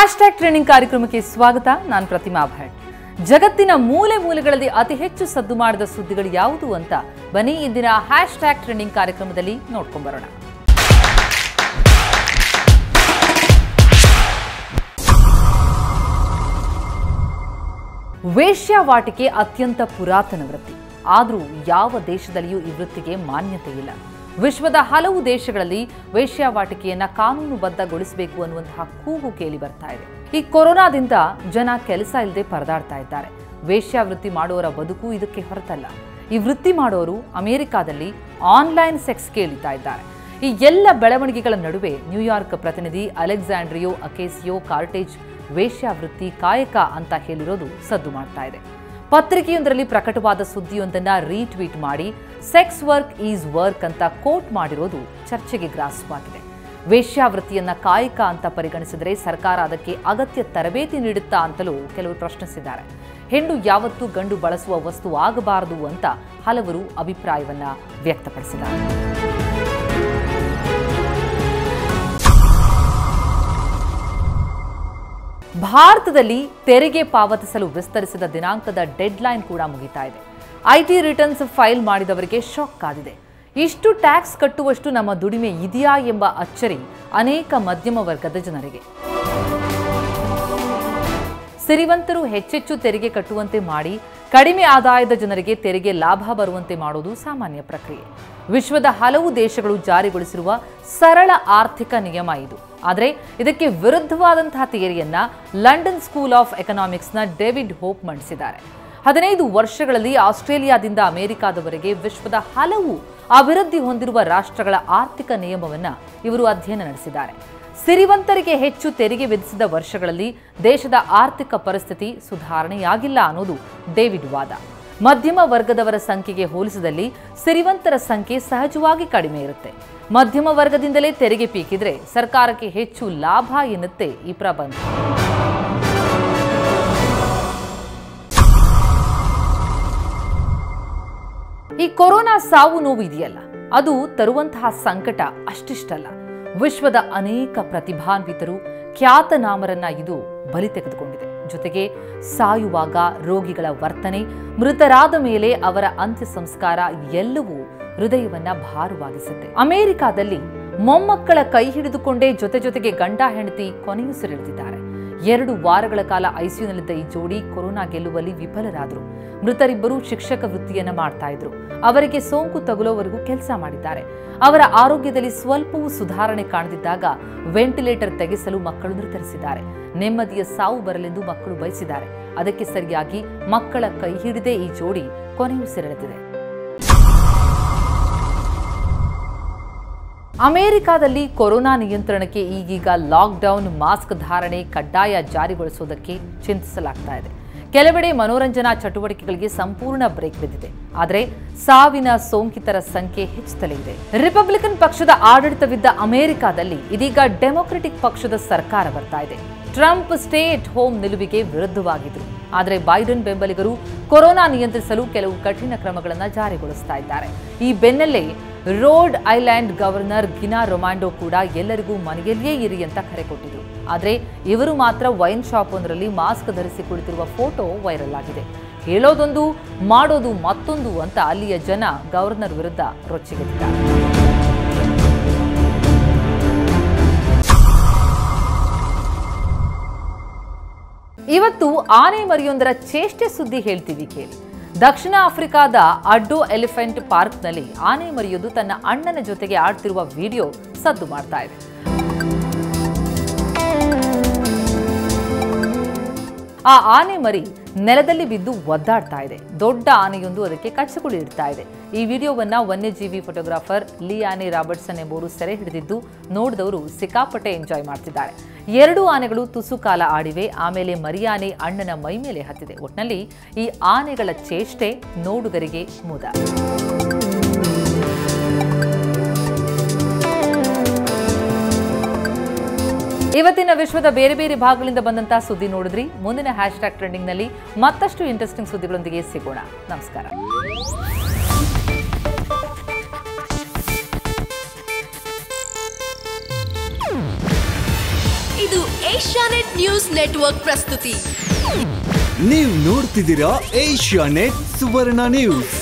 Hashtag training ಕಾರ್ಯಕ್ರಮಕ್ಕೆ ಸ್ವಾಗತ. ನಾನು ಪ್ರತಿಮಾ ಭಟ್. ಜಗತ್ತಿನ ಮೂಲೆ ಮೂಲೆಗಳಲ್ಲಿ ಅತಿ ಹೆಚ್ಚು ಸದ್ದು ಮಾಡಿದ ಸುದ್ದಿಗಳು ಯಾವುದು ಅಂತ ಬನ್ನಿ ಇಂದಿನ ಹ್ಯಾಶ್ಟ್ಯಾಗ್ ಟ್ರೈನಿಂಗ್ ಕಾರ್ಯಕ್ರಮದಲ್ಲಿ ನೋಡ್ಕೊಂಡ್ಬರೋಣ ವೇಶ್ಯಾವಾಟಿಕೆ ಅತ್ಯಂತ ಪುರಾತನ ವೃತ್ತಿ. ಆದರೂ ಯಾವ ದೇಶದಲ್ಲಿಯೂ ಈ ವೃತ್ತಿಗೆ ಮಾನ್ಯತೆ ಇಲ್ಲ. ವಿಶ್ವದ ಹಲವು ದೇಶಗಳಲ್ಲಿ ವೇಶ್ಯಾವಾಟಿಕೆಯನ್ನ ಕಾನೂನುಬದ್ಧಗೊಳಿಸಬೇಕು ಅನ್ನುವಂತಹ ಕೂಗು ಕೇಳಿ ಬರ್ತಾ ಇದೆ. ಈ ಕೊರೋನಾದಿಂದ ಜನ ಕೆಲಸ ಇಲ್ಲದೆ ಪರದಾಡ್ತಾ ಇದ್ದಾರೆ. ವೇಶ್ಯಾವೃತ್ತಿ ಮಾಡುವವರ ಬದುಕು ಇದಕ್ಕೆ ಹೊರತಲ್ಲ. ಈ ವೃತ್ತಿ ಮಾಡೋರು ಅಮೆರಿಕಾದಲ್ಲಿ ಆನ್ಲೈನ್ ಸೆಕ್ಸ್ ಕೇಳಿತಾ ಇದ್ದಾರೆ. ಈ ಎಲ್ಲ ಬೆಳವಣಿಗೆಗಳ ನಡುವೆ ನ್ಯೂಯಾರ್ಕ್ ಪ್ರತಿನಿಧಿ ಅಲೆಕ್ಸಾಂಡ್ರಿಯೋ ಅಕೇಸಿಯೋ ಕಾರ್ಟೇಜ್ ವೇಶ್ಯಾವೃತ್ತಿ ಕಾಯಕ ಅಂತ ಹೇಳಿರೋದು ಸದ್ದು ಮಾಡ್ತಾ ಇದೆ. ಪತ್ರಿಕೆಯೊಂದರಲ್ಲಿ ಪ್ರಕಟವಾದ ಸುದ್ದಿಯೊಂದನ್ನ ರೀಟ್ವೀಟ್ ಮಾಡಿ, ಸೆಕ್ಸ್ ವರ್ಕ್ ಈಸ್ ವರ್ಕ್ ಅಂತ ಕೋಟ್ ಮಾಡಿರೋದು ಚರ್ಚೆಗೆ ಗ್ರಾಸವಾಗಿದೆ. ವೇಶ್ಯಾವೃತ್ತಿಯನ್ನ ಕಾಯಕ ಅಂತ ಪರಿಗಣಿಸಿದರೆ ಸರ್ಕಾರ ಅದಕ್ಕೆ ಅಗತ್ಯ ತರಬೇತಿ ನೀಡುತ್ತಾ ಅಂತಲೂ ಕೆಲವರು ಪ್ರಶ್ನಿಸಿದ್ದಾರೆ. ಹೆಣ್ಣು ಯಾವತ್ತೂ ಗಂಡು ಬಳಸುವ ವಸ್ತು ಆಗಬಾರದು ಅಂತ ಹಲವರು ಅಭಿಪ್ರಾಯವನ್ನ ವ್ಯಕ್ತಪಡಿಸಿದ್ದಾರೆ. ಭಾರತದಲ್ಲಿ ತೆರಿಗೆ ಪಾವತಿಸಲು ವಿಸ್ತರಿಸಿದ ದಿನಾಂಕದ ಡೆಡ್ಲೈನ್ ಕೂಡ ಮುಗಿತಾ ಇದೆ. ಐಟಿ ರಿಟರ್ನ್ಸ್ ಫೈಲ್ ಮಾಡಿದವರಿಗೆ ಶಾಕ್ ಆಗಿದೆ. ಇಷ್ಟು ಟ್ಯಾಕ್ಸ್ ಕಟ್ಟುವಷ್ಟು ನಮ್ಮ ದುಡಿಮೆ ಇದೆಯಾ ಎಂಬ ಅಚ್ಚರಿ ಅನೇಕ ಮಧ್ಯಮ ವರ್ಗದ ಜನರಿಗೆ. ಸಿರಿವಂತರು ಹೆಚ್ಚೆಚ್ಚು ತೆರಿಗೆ ಕಟ್ಟುವಂತೆ ಮಾಡಿ, ಕಡಿಮೆ ಆದಾಯದ ಜನರಿಗೆ ತೆರಿಗೆ ಲಾಭ ಬರುವಂತೆ ಮಾಡುವುದು ಸಾಮಾನ್ಯ ಪ್ರಕ್ರಿಯೆ. ವಿಶ್ವದ ಹಲವು ದೇಶಗಳು ಜಾರಿಗೊಳಿಸಿರುವ ಸರಳ ಆರ್ಥಿಕ ನಿಯಮ ಇದು. ಆದರೆ ಇದಕ್ಕೆ ವಿರುದ್ಧವಾದಂತಹ ಥಿಯರಿಯನ್ನ ಲಂಡನ್ ಸ್ಕೂಲ್ ಆಫ್ ಎಕನಾಮಿಕ್ಸ್ನ ಡೇವಿಡ್ ಹೋಪ್ ಮಂಡಿಸಿದ್ದಾರೆ. ಹದಿನೈದು ವರ್ಷಗಳಲ್ಲಿ ಆಸ್ಟ್ರೇಲಿಯಾದಿಂದ ಅಮೆರಿಕಾದವರೆಗೆ ವಿಶ್ವದ ಹಲವು ಅಭಿವೃದ್ಧಿ ಹೊಂದಿರುವ ರಾಷ್ಟ್ರಗಳ ಆರ್ಥಿಕ ನಿಯಮವನ್ನ ಇವರು ಅಧ್ಯಯನ ನಡೆಸಿದ್ದಾರೆ. ಸಿರಿವಂತರಿಗೆ ಹೆಚ್ಚು ತೆರಿಗೆ ವಿಧಿಸಿದ ವರ್ಷಗಳಲ್ಲಿ ದೇಶದ ಆರ್ಥಿಕ ಪರಿಸ್ಥಿತಿ ಸುಧಾರಣೆಯಾಗಿಲ್ಲ ಅನ್ನೋದು ಡೇವಿಡ್ ವಾದ. ಮಧ್ಯಮ ವರ್ಗದವರ ಸಂಖ್ಯೆಗೆ ಹೋಲಿಸಿದಲ್ಲಿ ಸಿರಿವಂತರ ಸಂಖ್ಯೆ ಸಹಜವಾಗಿ ಕಡಿಮೆ ಇರುತ್ತೆ. ಮಧ್ಯಮ ವರ್ಗದಿಂದಲೇ ತೆರಿಗೆ ಪೀಕಿದ್ರೆ ಸರ್ಕಾರಕ್ಕೆ ಹೆಚ್ಚು ಲಾಭ ಎನ್ನುತ್ತೆ ಈ ಪ್ರಬಂಧ. ಈ ಕೊರೋನಾ ಸಾವು ನೋವು ಇದೆಯಲ್ಲ, ಅದು ತರುವಂತಹ ಸಂಕಟ ಅಷ್ಟಿಷ್ಟಲ್ಲ. ವಿಶ್ವದ ಅನೇಕ ಪ್ರತಿಭಾನ್ವಿತರು ಖ್ಯಾತನಾಮರನ್ನ ಇದು ಬಲಿ ತೆಗೆದುಕೊಂಡಿದೆ. ಜೊತೆಗೆ ಸಾಯುವಾಗ ರೋಗಿಗಳ ವರ್ತನೆ, ಮೃತರಾದ ಮೇಲೆ ಅವರ ಅಂತ್ಯ ಸಂಸ್ಕಾರ ಎಲ್ಲವೂ ಹೃದಯವನ್ನ ಭಾರವಾಗಿಸುತ್ತೆ. ಅಮೆರಿಕಾದಲ್ಲಿ ಮೊಮ್ಮಕ್ಕಳ ಕೈ ಹಿಡಿದುಕೊಂಡೇ ಜೊತೆ ಜೊತೆಗೆ ಗಂಡ ಹೆಂಡತಿ ಕೊನೆಯುಸಿರೆಳೆದಿದ್ದಾರೆ. ಎರಡು ವಾರಗಳ ಕಾಲ ಐಸಿಯುನಲ್ಲಿದ್ದ ಈ ಜೋಡಿ ಕೊರೋನಾ ಗೆಲ್ಲುವಲ್ಲಿ ವಿಫಲರಾದರು. ಮೃತರಿಬ್ಬರು ಶಿಕ್ಷಕ ವೃತ್ತಿಯನ್ನ ಮಾಡ್ತಾ ಇದ್ರು. ಅವರಿಗೆ ಸೋಂಕು ತಗುಲೋವರೆಗೂ ಕೆಲಸ ಮಾಡಿದ್ದಾರೆ. ಅವರ ಆರೋಗ್ಯದಲ್ಲಿ ಸ್ವಲ್ಪವೂ ಸುಧಾರಣೆ ಕಾಣದಿದ್ದಾಗ ವೆಂಟಿಲೇಟರ್ ತೆಗೆಸಲು ಮಕ್ಕಳು ನಿರ್ಧರಿಸಿದ್ದಾರೆ. ನೆಮ್ಮದಿಯ ಸಾವು ಬರಲೆಂದು ಮಕ್ಕಳು ಬಯಸಿದ್ದಾರೆ. ಅದಕ್ಕೆ ಸರಿಯಾಗಿ ಮಕ್ಕಳ ಕೈ ಹಿಡಿದೇ ಈ ಜೋಡಿ ಕೊನೆಯುಸಿರೆಳೆದಿದೆ. ಅಮೆರಿಕಾದಲ್ಲಿ ಕೊರೋನಾ ನಿಯಂತ್ರಣಕ್ಕೆ ಈಗೀಗ ಲಾಕ್ಡೌನ್, ಮಾಸ್ಕ್ ಧಾರಣೆ ಕಡ್ಡಾಯ ಜಾರಿಗೊಳಿಸುವುದಕ್ಕೆ ಚಿಂತಿಸಲಾಗ್ತಾ ಇದೆ. ಕೆಲವೆಡೆ ಮನೋರಂಜನಾ ಚಟುವಟಿಕೆಗಳಿಗೆ ಸಂಪೂರ್ಣ ಬ್ರೇಕ್ ಬಿದ್ದಿದೆ. ಆದರೆ ಸಾವಿನ ಸೋಂಕಿತರ ಸಂಖ್ಯೆ ಹೆಚ್ಚುತ್ತಲೇ ಇದೆ. ರಿಪಬ್ಲಿಕನ್ ಪಕ್ಷದ ಆಡಳಿತವಿದ್ದ ಅಮೆರಿಕಾದಲ್ಲಿ ಇದೀಗ ಡೆಮೊಕ್ರೆಟಿಕ್ ಪಕ್ಷದ ಸರ್ಕಾರ ಬರ್ತಾ ಇದೆ. ಟ್ರಂಪ್ ಸ್ಟೇಟ್ ಹೋಮ್ ನಿಲುವಿಗೆ ವಿರುದ್ಧವಾಗಿದ್ರು. ಆದರೆ ಬೈಡನ್ ಬೆಂಬಲಿಗರು ಕೊರೋನಾ ನಿಯಂತ್ರಿಸಲು ಕೆಲವು ಕಠಿಣ ಕ್ರಮಗಳನ್ನು ಜಾರಿಗೊಳಿಸ್ತಾ ಇದ್ದಾರೆ. ಈ ಬೆನ್ನಲ್ಲೇ Rhode Island governor Gina Raimondo ಕೂಡ ಎಲ್ಲರಿಗೂ ಮನೆಯಲ್ಲಿಯೇ ಇರಿ ಅಂತ ಕರೆ ಕೊಟ್ಟಿದ್ರು. ಆದರೆ ಇವರು ಮಾತ್ರ ವೈನ್ ಶಾಪ್ ಒಂದರಲ್ಲಿ ಮಾಸ್ಕ್ ಧರಿಸಿ ಕುಳಿತಿರುವ ಫೋಟೋ ವೈರಲ್ ಆಗಿದೆ. ಹೇಳೋದೊಂದು, ಮಾಡೋದು ಮತ್ತೊಂದು ಅಂತ ಅಲ್ಲಿಯ ಜನ ಗವರ್ನರ್ ವಿರುದ್ಧ ರೊಚ್ಚಿಗೆದ್ದಿದ್ದಾರೆ ಇವತ್ತು ಆನೆ ಮರಿಯೊಂದರ ಚೇಷ್ಟೆ ಸುದ್ದಿ ಹೇಳ್ತೀವಿ ಕೇಳಿ. ದಕ್ಷಿಣ ಆಫ್ರಿಕಾದ ಅಡ್ಡು ಎಲಿಫೆಂಟ್ ಪಾರ್ಕ್ನಲ್ಲಿ ಆನೆ ಮರಿಯೊಂದು ತನ್ನ ಅಣ್ಣನ ಜೊತೆಗೆ ಆಡ್ತಿರುವ ವಿಡಿಯೋ ಸದ್ದು ಮಾಡ್ತಾ ಇದೆ. ಆ ಆನೆ ಮರಿ ನೆಲದಲ್ಲಿ ಬಿದ್ದು ಒದ್ದಾಡ್ತಾ ಇದೆ. ದೊಡ್ಡ ಆನೆಯೊಂದು ಅದಕ್ಕೆ ಕಚ್ಚಗುಳಿ ಇಡ್ತಾ ಇದೆ. ಈ ವಿಡಿಯೋವನ್ನ ವನ್ಯಜೀವಿ ಫೋಟೋಗ್ರಾಫರ್ ಲಿಯಾನೆ ರಾಬರ್ಟ್ಸನ್ ಎಂಬುವರು ಸೆರೆ ಹಿಡಿದಿದ್ದು ನೋಡಿದವರು ಸಿಕ್ಕಾಪಟ್ಟೆ ಎಂಜಾಯ್ ಮಾಡ್ತಿದ್ದಾರೆ. ಎರಡು ಆನೆಗಳು ತುಸು ಕಾಲ ಆಡಿವೆ, ಆಮೇಲೆ ಮರಿಯಾನೆ ಅಣ್ಣನ ಮೈ ಮೇಲೆ ಹತ್ತಿದೆ. ಒಟ್ನಲ್ಲಿ ಈ ಆನೆಗಳ ಚೇಷ್ಟೆ ನೋಡುಗರಿಗೆ ಮುದ. ಇವತ್ತಿನ ವಿಶ್ವದ ಬೇರೆ ಬೇರೆ ಭಾಗಗಳಿಂದ ಬಂದಂತಹ ಸುದ್ದಿ ನೋಡಿದ್ರಿ. ಮುಂದಿನ ಹ್ಯಾಶ್ ಟ್ಯಾಗ್ ಟ್ರೆಂಡಿಂಗ್ನಲ್ಲಿ ಮತ್ತಷ್ಟು ಇಂಟ್ರೆಸ್ಟಿಂಗ್ ಸುದ್ದಿಗಳೊಂದಿಗೆ ಸಿಗೋಣ. ನಮಸ್ಕಾರ. ಇದು ಏಷ್ಯಾನೆಟ್ ನ್ಯೂಸ್ ನೆಟ್ವರ್ಕ್ ಪ್ರಸ್ತುತಿ. ನೀವು ನೋಡ್ತಿದ್ದೀರಾ ಏಷ್ಯಾ ನೆಟ್ ಸುವರ್ಣ ನ್ಯೂಸ್.